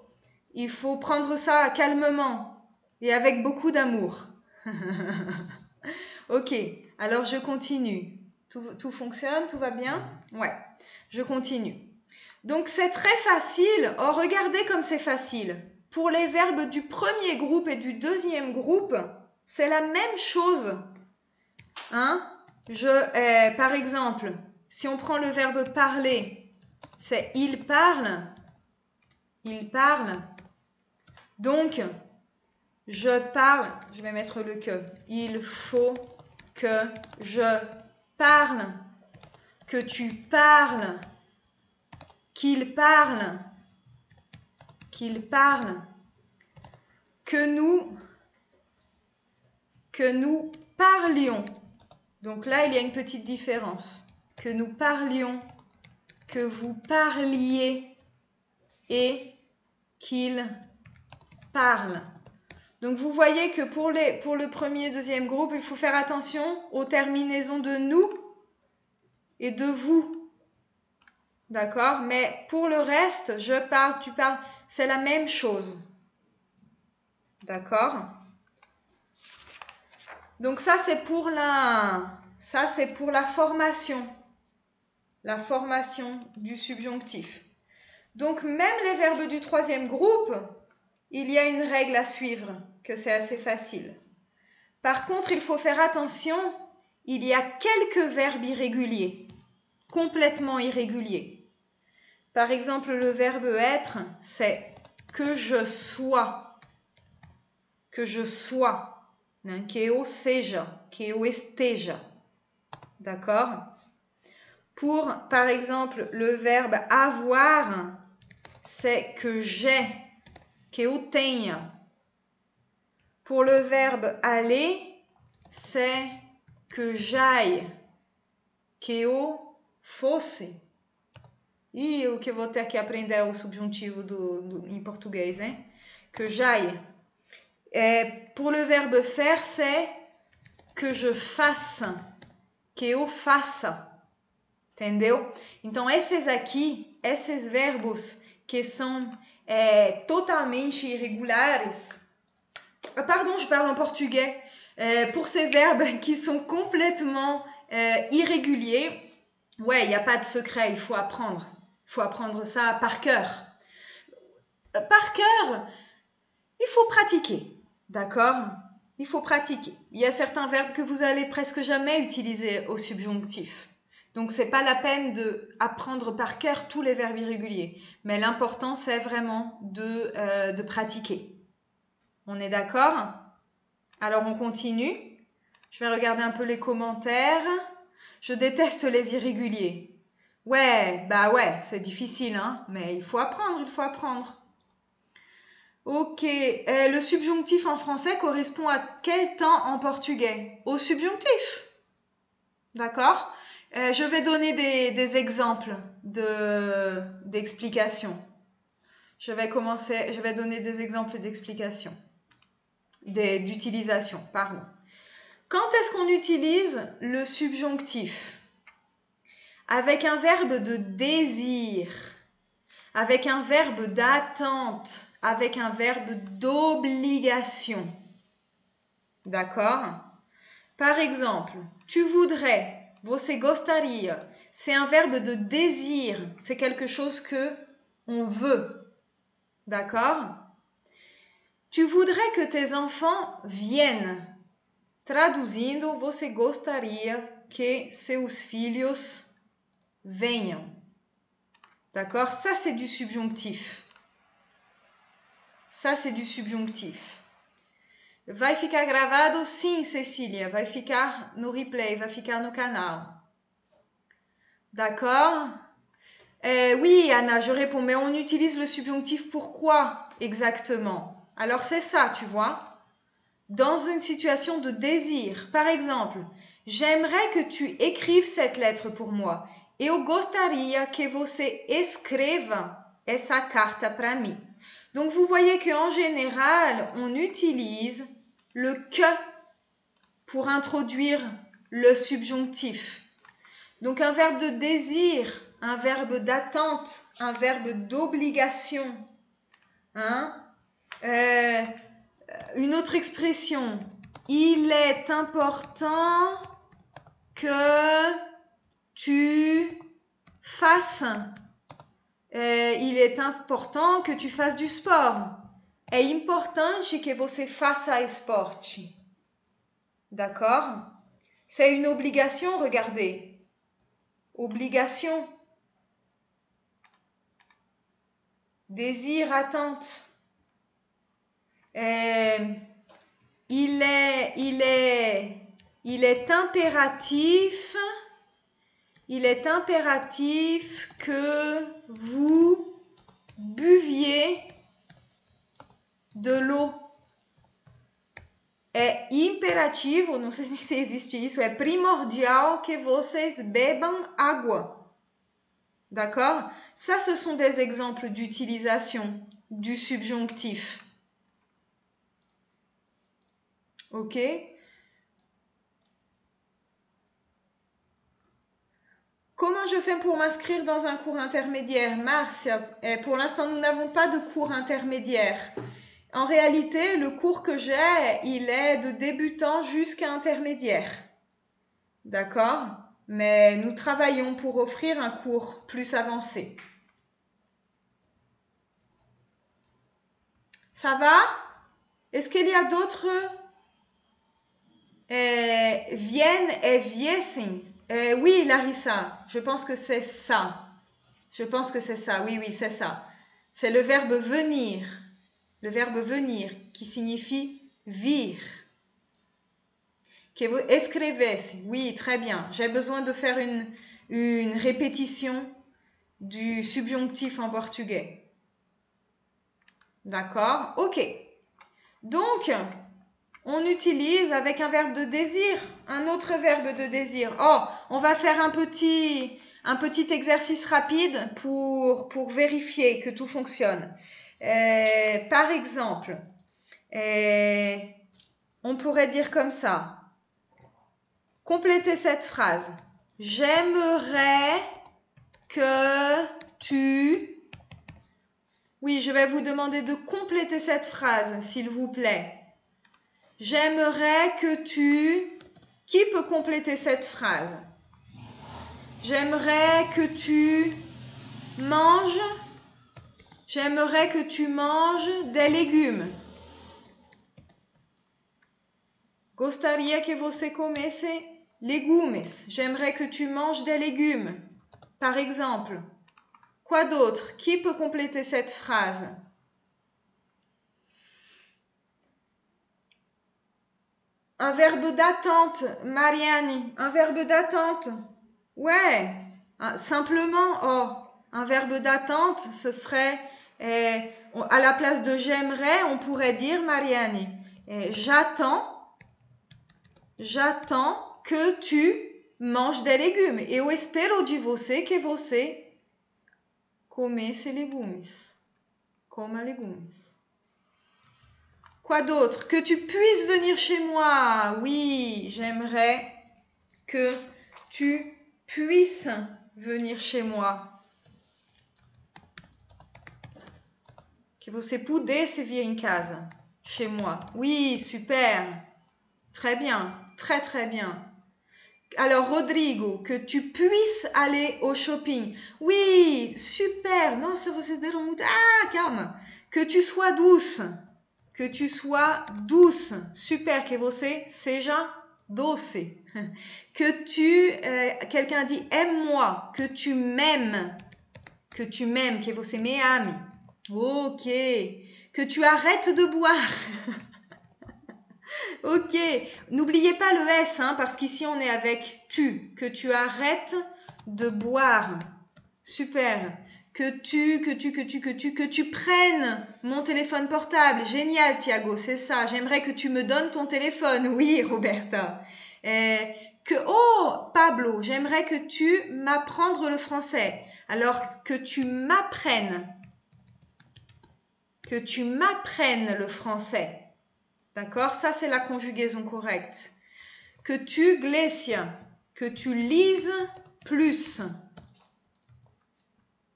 il faut prendre ça calmement et avec beaucoup d'amour. <laughs> ok, alors je continue. Tout, fonctionne, tout va bien Ouais, je continue. Donc c'est très facile. Oh, regardez comme c'est facile. Pour les verbes du premier groupe et du deuxième groupe, c'est la même chose. Hein? Je, eh, par exemple, si on prend le verbe parler, c'est il parle. Il parle. Donc, je parle. Je vais mettre le que. Il faut que je que tu parles, qu'il parle, qu'il parle, que nous, que nous parlions. Donc là, il y a une petite différence. Que nous parlions, que vous parliez et qu'il parle. Donc vous voyez que pour, le premier et deuxième groupe, il faut faire attention aux terminaisons de nous et de vous. D'accord? Mais pour le reste, je parle, tu parles, c'est la même chose. D'accord? Donc ça c'est pour ça c'est pour la formation. La formation du subjonctif. Donc même les verbes du troisième groupe, il y a une règle à suivre que c'est assez facile. Par contre, il faut faire attention, il y a quelques verbes irréguliers, complètement irréguliers. Par exemple, le verbe être, c'est que je sois, que je sois, que eu seja, que eu esteja. D'accord? Pour, par exemple, le verbe avoir, c'est que j'ai, que eu tenha, pour le verbe aller, c'est que j'aille, que eu fosse. E o que eu vou ter que aprender é o subjuntivo do, do, em português, hein? Que j'aille. É, pour le verbe faire, c'est que je fasse, que eu faça. Entendeu? Então, esses aqui, esses verbos que são é, totalmente irregulares, pardon, je parle en portugais. Euh, pour ces verbes <laughs> qui sont complètement euh, irréguliers, ouais, il n'y a pas de secret, il faut apprendre. Il faut apprendre ça par cœur. Euh, par cœur, il faut pratiquer, d'accord? Il faut pratiquer. Il y a certains verbes que vous allez presque jamais utiliser au subjonctif. Donc c'est pas la peine de apprendre par cœur tous les verbes irréguliers, mais l'important c'est vraiment de, de pratiquer. On est d'accord? Alors on continue. Je vais regarder un peu les commentaires. Je déteste les irréguliers. Ouais, bah ouais, c'est difficile, hein, mais il faut apprendre, il faut apprendre. Ok, euh, le subjonctif en français correspond à quel temps en portugais? Au subjonctif. D'accord? Euh, Je vais donner des, exemples d'explications. je vais commencer, je vais donner des exemples d'explications d'utilisation. Pardon. Quand est-ce qu'on utilise le subjonctif? Avec un verbe de désir, avec un verbe d'attente, avec un verbe d'obligation. D'accord? Par exemple, tu voudrais, você gostaria, c'est un verbe de désir, c'est quelque chose que on veut. D'accord? Tu voudrais que tes enfants viennent. Traduzindo, você gostaria que seus filhos venham. D'accord? Ça, c'est du subjonctif. Ça, c'est du subjonctif. Vai ficar gravado? Sim, Cecília. Vai ficar no replay, vai ficar no canal. D'accord? Euh, Oui, Anna, je réponds, mais on utilise le subjonctif pourquoi exactement? Alors c'est ça, tu vois. Dans une situation de désir, par exemple, j'aimerais que tu écrives cette lettre pour moi. Eu gostaria que você escreva essa carta para mim. Donc vous voyez qu'en général, on utilise le que pour introduire le subjonctif. Donc un verbe de désir, un verbe d'attente, un verbe d'obligation. Hein? Euh, une autre expression. Il est important que tu fasses. Euh, il est important que tu fasses du sport. Que. D'accord? C'est une obligation, regardez. Obligation. Désir, attente. Euh, il est, il est, il est impératif, il est impératif que vous buviez de l'eau. É imperativo, não sei se existe isso, é primordial que vocês bebam água. D'accord? Ça, ce sont des exemples d'utilisation du subjonctif. Ok Comment je fais pour m'inscrire dans un cours intermédiaire? Marcia, eh, pour l'instant, nous n'avons pas de cours intermédiaire. En réalité, le cours que j'ai, il est de débutant jusqu'à intermédiaire. D'accord? Mais nous travaillons pour offrir un cours plus avancé. Ça va? Est-ce qu'il y a d'autres Viennent et viessent euh, Oui, Larissa, je pense que c'est ça. Je pense que c'est ça. Oui, oui, c'est ça. C'est le verbe venir le verbe venir qui signifie vir. Que vous escrevesse. Oui, très bien. J'ai besoin de faire une, une répétition du subjonctif en portugais. D'accord Ok. Donc, on utilise avec un verbe de désir, un autre verbe de désir. Oh, on va faire un petit, un petit exercice rapide pour, pour vérifier que tout fonctionne. Euh, par exemple, euh, on pourrait dire comme ça. Complétez cette phrase. J'aimerais que tu... Oui, je vais vous demander de compléter cette phrase, s'il vous plaît. J'aimerais que tu... Qui peut compléter cette phrase? J'aimerais que tu manges J'aimerais que tu manges des légumes. Gostaria que você comesse legumes. J'aimerais que tu manges des légumes. Par exemple. Quoi d'autre? Qui peut compléter cette phrase? Un verbe d'attente, Marianne. Un verbe d'attente. Ouais. Ah, simplement, oh, un verbe d'attente, ce serait et à la place de j'aimerais, on pourrait dire, Marianne, j'attends, j'attends que tu manges des légumes. Eu espero de você que você comece legumes. Coma legumes. Quoi d'autre? Que tu puisses venir chez moi. Oui, j'aimerais que tu puisses venir chez moi. que você pudesse vir em casa, chez moi. Oui, super. Très bien, très très bien. Alors Rodrigo, que tu puisses aller au shopping. Oui, super. Non, ça vous. Ah, calme. Que tu sois douce. Que tu sois douce. Super, que você seja doce. <laughs> Que tu, euh, quelqu'un dit aime-moi, que tu m'aimes, que tu m'aimes, que você me ame. Ok. Que tu arrêtes de boire. <laughs> ok. N'oubliez pas le S, hein, parce qu'ici on est avec tu. Que tu arrêtes de boire. Super. Que tu, que tu, que tu, que tu, que tu prennes mon téléphone portable. Génial, Thiago, c'est ça. J'aimerais que tu me donnes ton téléphone. Oui, Roberta. Euh, que, oh, Pablo, j'aimerais que tu m'apprennes le français. Alors, que tu m'apprennes. Que tu m'apprennes le français. D'accord? Ça, c'est la conjugaison correcte. Que tu, Glesia, que tu lises plus.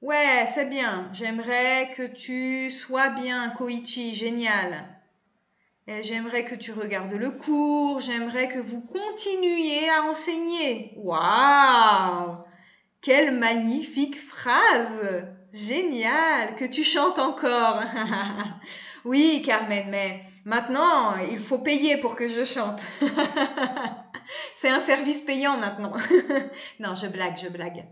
Ouais, c'est bien. J'aimerais que tu sois bien, Koichi. Génial. J'aimerais que tu regardes le cours. J'aimerais que vous continuiez à enseigner. Waouh Quelle magnifique phrase Génial Que tu chantes encore. <laughs> oui, Carmen, mais maintenant, il faut payer pour que je chante. <laughs> C'est un service payant maintenant. <laughs> non, je blague, je blague.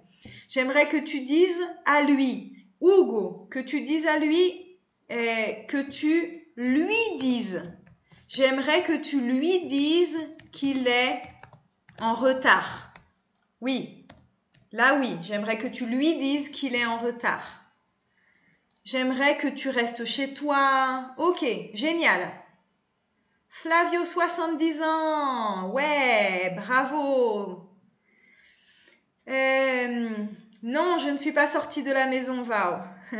J'aimerais que tu dises à lui, Hugo, que tu dises à lui, eh, que tu lui dises. J'aimerais que tu lui dises qu'il est en retard. Oui, là oui, j'aimerais que tu lui dises qu'il est en retard. J'aimerais que tu restes chez toi. Ok, génial. Flavio, 70 ans. Ouais, bravo. Euh, non, je ne suis pas sortie de la maison, Vao. <laughs>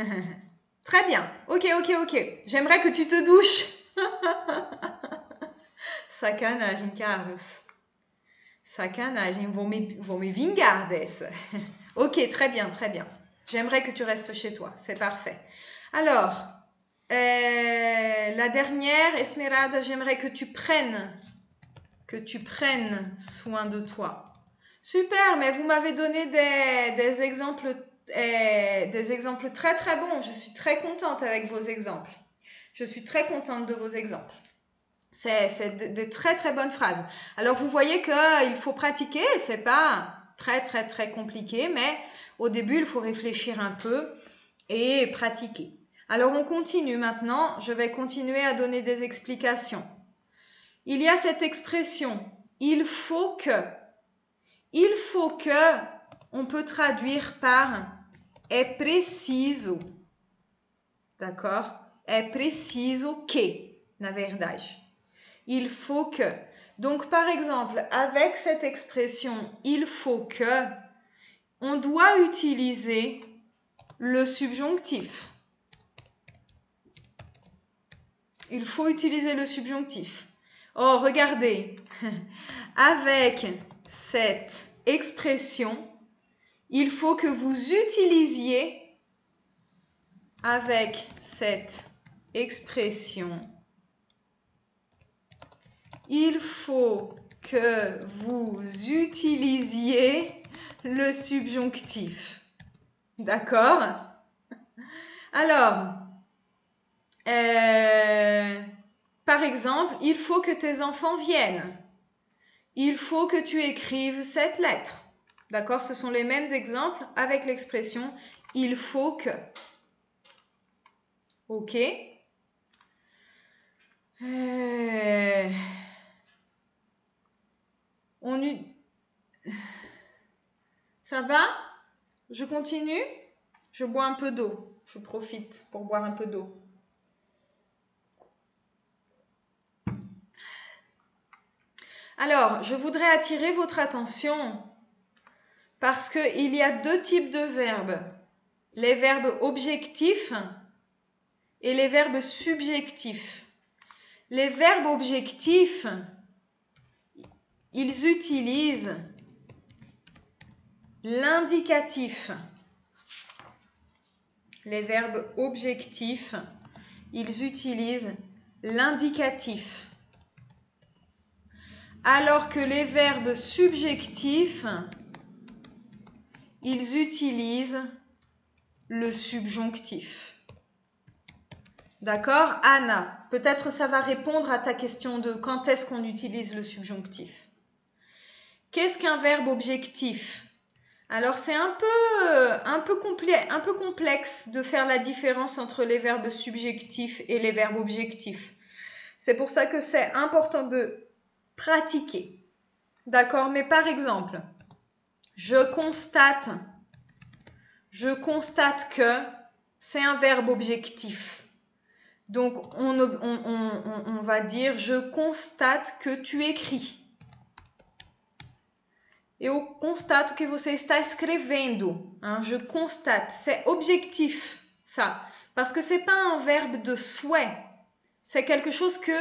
Très bien. Ok, ok, ok. J'aimerais que tu te douches. Sacanagem, Carlos. Sacanagem. Vou me, vou ok, très bien, très bien. J'aimerais que tu restes chez toi. C'est parfait. Alors, euh, la dernière, Esmeralda, j'aimerais que tu prennes, que tu prennes soin de toi. Super, mais vous m'avez donné des, exemples, euh, des exemples très très bons. Je suis très contente avec vos exemples. Je suis très contente de vos exemples. C'est de, très très bonnes phrases. Alors vous voyez qu'il faut pratiquer, c'est pas très très très compliqué, mais au début il faut réfléchir un peu et pratiquer. Alors on continue maintenant, je vais continuer à donner des explications. Il y a cette expression, il faut que. Il faut que, on peut traduire par é preciso. D'accord? É preciso que, na verdade. Il faut que. Donc par exemple, avec cette expression il faut que, on doit utiliser le subjonctif. il faut utiliser le subjonctif. Oh, regardez, <laughs> avec cette expression, il faut que vous utilisiez avec cette expression, il faut que vous utilisiez le subjonctif. D'accord? Alors, euh, par exemple, il faut que tes enfants viennent. Il faut que tu écrives cette lettre. D'accord Ce sont les mêmes exemples avec l'expression il faut que. Ok euh, On Ça va? Je continue? Je bois un peu d'eau. Je profite pour boire un peu d'eau. Alors, je voudrais attirer votre attention parce qu'il y a deux types de verbes. Les verbes objectifs et les verbes subjectifs. Les verbes objectifs, ils utilisent l'indicatif. Les verbes objectifs, ils utilisent l'indicatif alors que les verbes subjectifs, ils utilisent le subjonctif. D'accord Anna, peut-être ça va répondre à ta question de quand est-ce qu'on utilise le subjonctif. Qu'est-ce qu'un verbe objectif? Alors c'est un peu, un, peu un peu complexe de faire la différence entre les verbes subjectifs et les verbes objectifs. C'est pour ça que c'est important de pratiquer. D'accord Mais par exemple, je constate, je constate que c'est un verbe objectif. Donc, on, va dire je constate que tu écris. Eu constato que você está escrevendo. Hein? Je constate. C'est objectif, ça. Parce que c'est pas un verbe de souhait. C'est quelque chose que,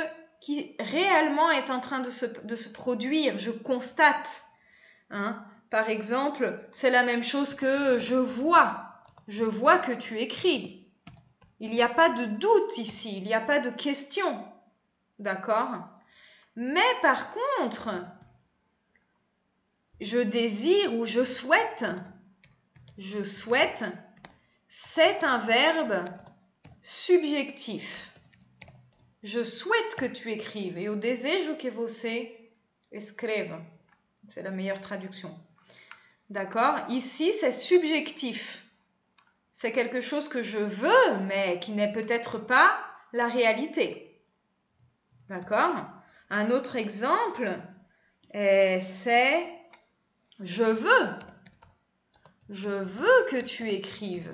qui réellement est en train de se, de se produire. Je constate. Hein? Par exemple, c'est la même chose que je vois. Je vois que tu écris. Il n'y a pas de doute ici, il n'y a pas de question. D'accord? Mais par contre, je désire ou je souhaite, je souhaite, c'est un verbe subjectif. Je souhaite que tu écrives. Et au desejo que você escreva. C'est la meilleure traduction. D'accord? Ici, c'est subjectif c'est quelque chose que je veux, mais qui n'est peut-être pas la réalité. D'accord? Un autre exemple, c'est je veux. Je veux que tu écrives.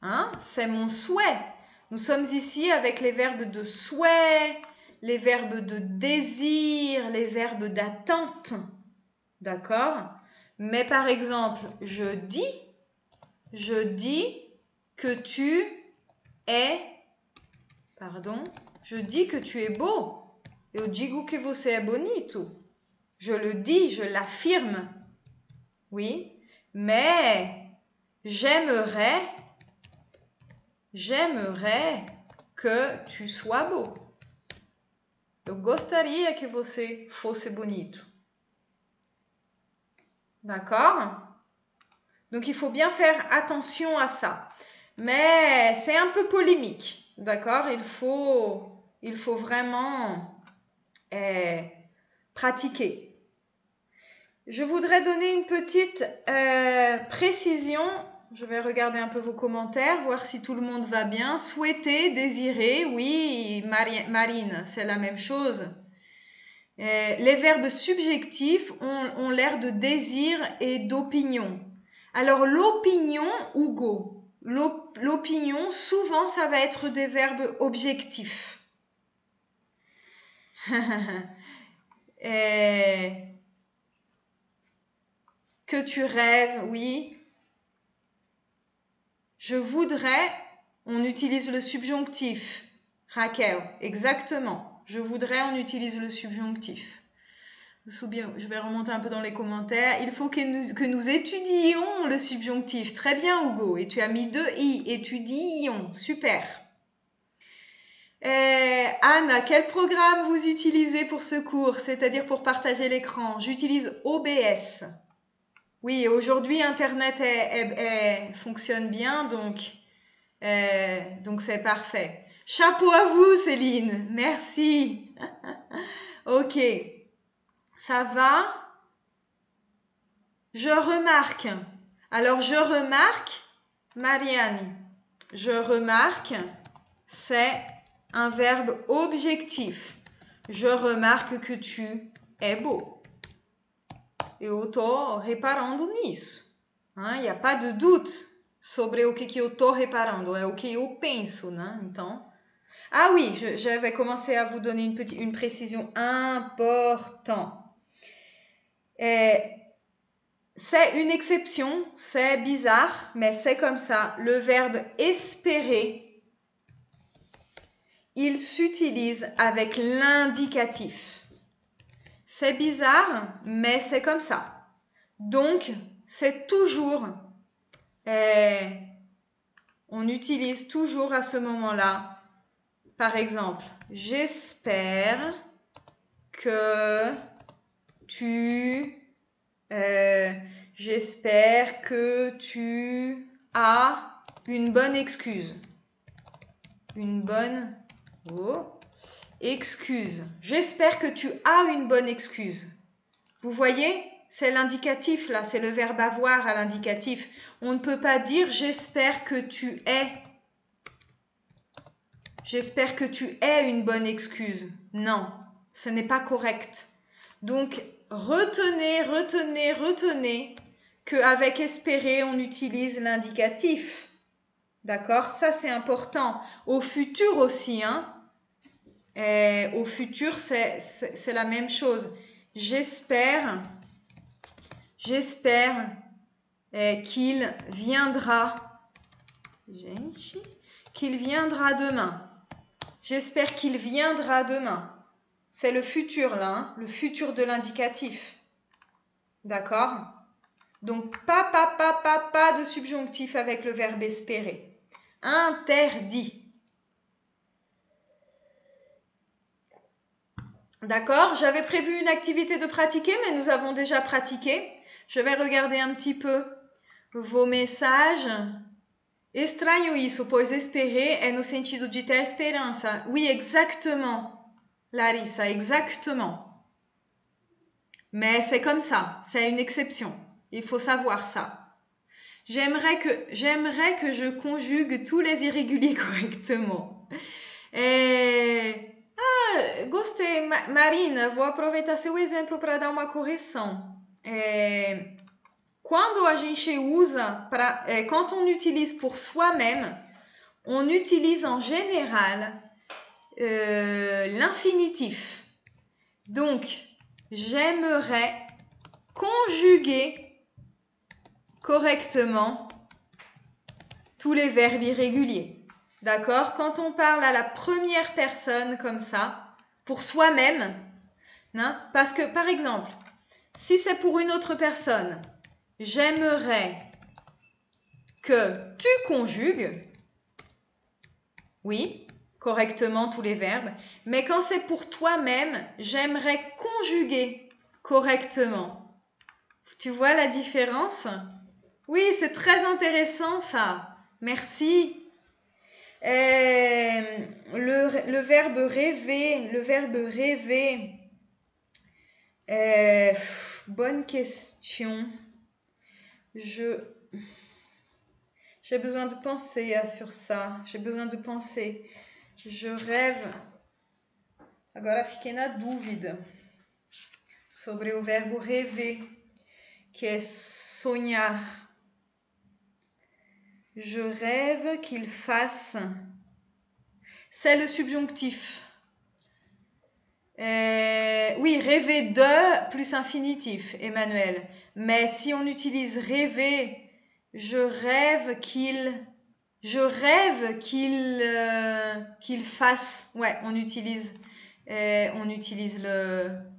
Hein? C'est mon souhait. Nous sommes ici avec les verbes de souhait, les verbes de désir, les verbes d'attente. D'accord? Mais par exemple, je dis je dis que tu es. Pardon. Je dis que tu es beau. Eu digo que você é bonito. Je le dis, je l'affirme. Oui? Mais j'aimerais. J'aimerais que tu sois beau. Eu gostaria que você fosse bonito. D'accord? Donc il faut bien faire attention à ça. Mais c'est un peu polémique, d'accord? Il faut, il faut vraiment eh, pratiquer. Je voudrais donner une petite euh, précision. Je vais regarder un peu vos commentaires, voir si tout le monde va bien. Souhaiter, désirer, oui, Marine, c'est la même chose. Eh, les verbes subjectifs ont l'air de désir et d'opinion. Alors l'opinion, Hugo, l'opinion, souvent ça va être des verbes objectifs. <laughs> que tu rêves, oui. Je voudrais, on utilise le subjonctif. Raquel, exactement. Je voudrais, on utilise le subjonctif je vais remonter un peu dans les commentaires. Il faut que nous, que nous étudions le subjonctif. Très bien, Hugo. Et tu as mis deux i. Étudions. Super. Euh, Anne, quel programme vous utilisez pour ce cours, c'est-à-dire pour partager l'écran? J'utilise OBS. Oui, aujourd'hui, Internet fonctionne bien, donc euh, donc c'est parfait. Chapeau à vous, Céline. Merci. <laughs> ok. Ça va? Je remarque. Alors, je remarque, Marianne, je remarque, c'est un verbe objectif. Je remarque que tu es beau. Eu tô reparando nisso. Il n'y a pas de doute sobre o que, que eu tô reparando, é o que eu penso, né? Então, ah oui, j'avais commencé à vous donner une, petite, une précision importante. C'est une exception, c'est bizarre, mais c'est comme ça. Le verbe espérer, il s'utilise avec l'indicatif. C'est bizarre, mais c'est comme ça. Donc, c'est toujours, on utilise toujours à ce moment-là, par exemple, j'espère que tu... Euh, j'espère que tu as une bonne excuse. une bonne oh, excuse. J'espère que tu as une bonne excuse. Vous voyez C'est l'indicatif là, c'est le verbe avoir à l'indicatif. On ne peut pas dire j'espère que tu es. J'espère que tu aies une bonne excuse. Non, ce n'est pas correct. Donc, retenez, retenez, retenez qu'avec espérer, on utilise l'indicatif. D'accord? Ça, c'est important. Au futur aussi, hein Et au futur, c'est la même chose. J'espère, j'espère eh, qu'il viendra, qu'il viendra demain. J'espère qu'il viendra demain. C'est le futur là, hein, le futur de l'indicatif. D'accord? Donc pas, pas, pas, pas, pas de subjonctif avec le verbe espérer. Interdit. D'accord J'avais prévu une activité de pratiquer, mais nous avons déjà pratiqué. Je vais regarder un petit peu vos messages. Estranho isso, pois esperer é no sentido de ter esperança. Oui, exactement. Larissa, exactement. Mais c'est comme ça, c'est une exception. Il faut savoir ça. J'aimerais que, j'aimerais que je conjugue tous les irréguliers <laughs> correctement. Ah, gostei, Marina. Vou aproveitar seu exemplo para dar uma correção. Quando a gente usa para, é, quand on utilise pour soi-même, on utilise en général Euh, l'infinitif. Donc, j'aimerais conjuguer correctement tous les verbes irréguliers. D'accord? Quand on parle à la première personne comme ça, pour soi-même, hein, parce que par exemple, si c'est pour une autre personne, j'aimerais que tu conjugues, oui, correctement tous les verbes. Mais quand c'est pour toi-même, j'aimerais conjuguer correctement. Tu vois la différence? Oui, c'est très intéressant ça. Merci. Euh, le, verbe rêver, le verbe rêver. Euh, bonne question. Je j'ai besoin de penser sur ça. J'ai besoin de penser. Je rêve. Agora fiquei na dúvida sobre o verbo rever, que é sonhar. Je rêve qu'il fasse. C'est le subjonctif. Euh, oui, rêver de plus infinitif, Emmanuel. Mais si on utilise rêver, je rêve qu'il je rêve qu'il euh, fasse. Ouais, on utilise, euh,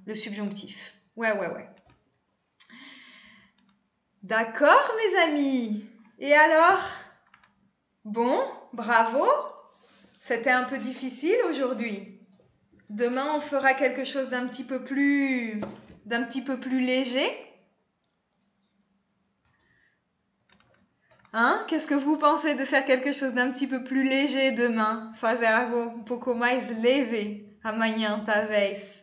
le subjonctif. Ouais, ouais, ouais. D'accord, mes amis. Et alors? Bon, bravo. C'était un peu difficile aujourd'hui. Demain, on fera quelque chose d'un petit peu plus d'un petit peu plus léger. Hein? Qu'est-ce que vous pensez de faire quelque chose d'un petit peu plus léger demain? Fazer algo um pouco mais leve amanhã, talvez.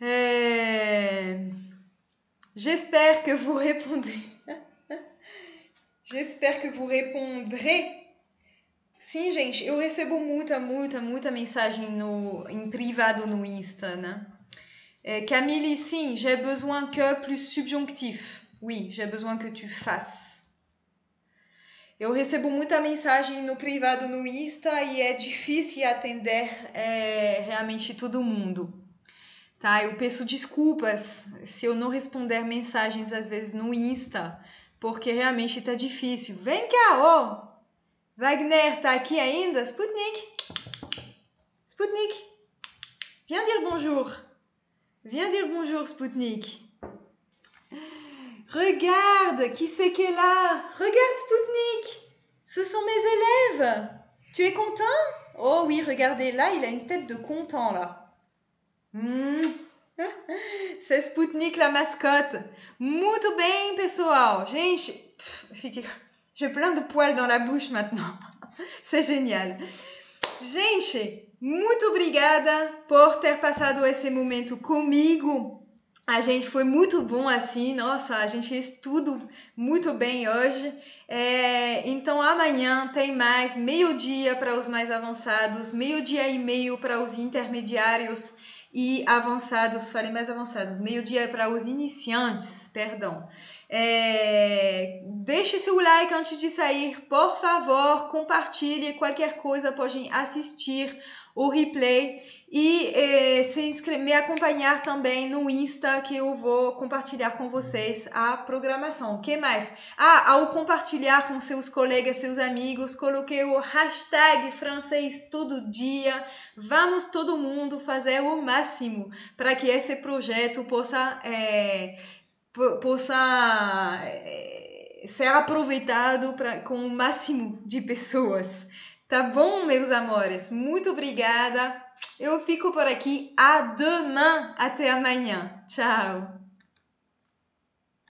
É... J'espère que vous répondez. J'espère que vous répondrez. Sim, gente, eu recebo muita, muita, muita mensagem no, em privado no Insta, né? É, Camille, sim, j'ai besoin que plus subjonctif. Oui, j'ai besoin que tu fasses. Eu recebo muita mensagem no privado no Insta e é difícil atender é, realmente todo mundo. Tá? Eu peço desculpas se eu não responder mensagens às vezes no Insta, porque realmente tá difícil. Vem cá, ô! Wagner, tá aqui ainda? Sputnik! Sputnik! Viens dire bonjour! Viens dire bonjour, Sputnik! Regarde, qui c'est qui est là? Regarde Spoutnik Ce sont mes élèves Tu es content? Oh oui, regardez, là, il a une tête de content, là. Hmm. C'est Spoutnik, la mascotte. Muito bem, pessoal. Gente, j'ai plein de poils dans la bouche maintenant. <laughs> C'est genial. Gente, muito obrigada por ter passado esse momento comigo. A gente foi muito bom assim, nossa, a gente fez tudo muito bem hoje. É, então amanhã tem mais meio-dia para os mais avançados, meio-dia e meio para os intermediários e avançados, falei mais avançados, meio-dia para os iniciantes, perdão. É, deixe seu like antes de sair, por favor, compartilhe qualquer coisa, podem assistir o replay e é, se me acompanhar também no Insta que eu vou compartilhar com vocês a programação. O que mais? Ah, ao compartilhar com seus colegas, seus amigos, coloquei o hashtag francês todo dia. Vamos todo mundo fazer o máximo para que esse projeto possa é, possa eh, ser aproveitado pra, com o máximo de pessoas. Tá bom, meus amores? Muito obrigada. Eu fico por aqui. A demain. Até amanhã. Tchau.